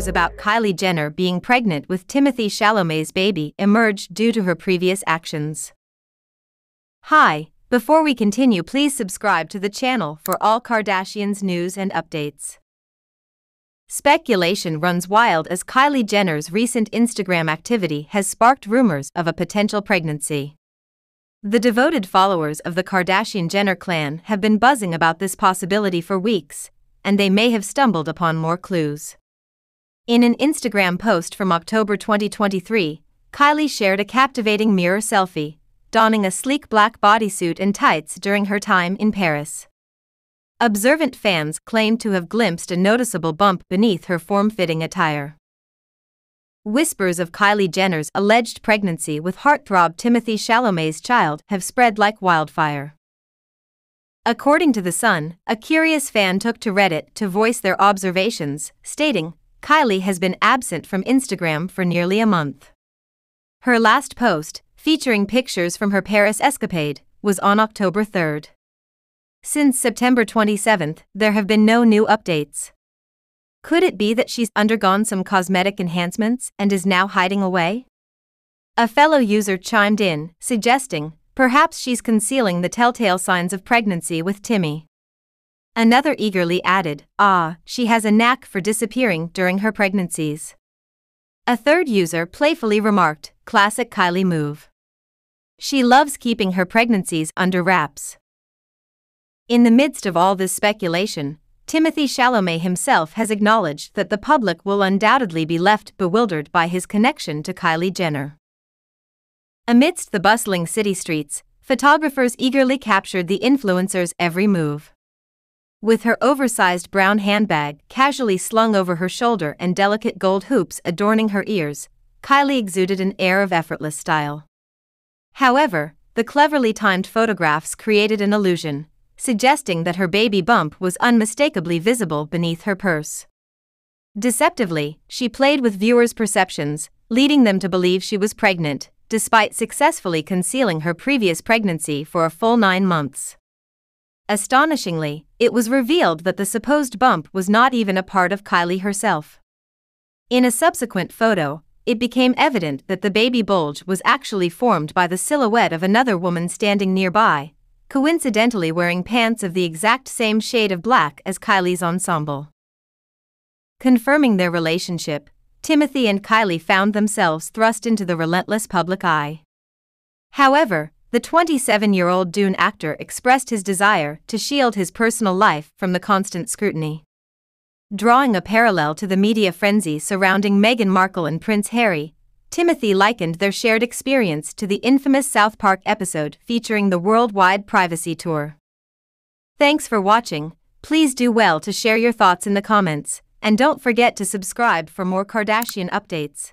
rumors about Kylie Jenner being pregnant with Timothy Chalamet's baby emerged due to her previous actions. Hi, before we continue, please subscribe to the channel for all Kardashians news and updates. Speculation runs wild as Kylie Jenner's recent Instagram activity has sparked rumors of a potential pregnancy. The devoted followers of the Kardashian Jenner clan have been buzzing about this possibility for weeks, and they may have stumbled upon more clues. In an Instagram post from October 2023, Kylie shared a captivating mirror selfie, donning a sleek black bodysuit and tights during her time in Paris. Observant fans claimed to have glimpsed a noticeable bump beneath her form fitting attire. Whispers of Kylie Jenner's alleged pregnancy with heartthrob Timothy Chalamet's child have spread like wildfire. According to The Sun, a curious fan took to Reddit to voice their observations, stating, Kylie has been absent from Instagram for nearly a month. Her last post, featuring pictures from her Paris escapade, was on October 3. Since September 27, there have been no new updates. Could it be that she's undergone some cosmetic enhancements and is now hiding away? A fellow user chimed in, suggesting, Perhaps she's concealing the telltale signs of pregnancy with Timmy. Another eagerly added, Ah, she has a knack for disappearing during her pregnancies. A third user playfully remarked, Classic Kylie move. She loves keeping her pregnancies under wraps. In the midst of all this speculation, Timothy Chalamet himself has acknowledged that the public will undoubtedly be left bewildered by his connection to Kylie Jenner. Amidst the bustling city streets, photographers eagerly captured the influencer's every move. With her oversized brown handbag casually slung over her shoulder and delicate gold hoops adorning her ears, Kylie exuded an air of effortless style. However, the cleverly timed photographs created an illusion, suggesting that her baby bump was unmistakably visible beneath her purse. Deceptively, she played with viewers' perceptions, leading them to believe she was pregnant, despite successfully concealing her previous pregnancy for a full nine months. Astonishingly, it was revealed that the supposed bump was not even a part of Kylie herself. In a subsequent photo, it became evident that the baby bulge was actually formed by the silhouette of another woman standing nearby, coincidentally wearing pants of the exact same shade of black as Kylie's ensemble. Confirming their relationship, Timothy and Kylie found themselves thrust into the relentless public eye. However, the 27 year old Dune actor expressed his desire to shield his personal life from the constant scrutiny. Drawing a parallel to the media frenzy surrounding Meghan Markle and Prince Harry, Timothy likened their shared experience to the infamous South Park episode featuring the worldwide privacy tour. Thanks for watching, please do well to share your thoughts in the comments and don't forget to subscribe for more Kardashian updates.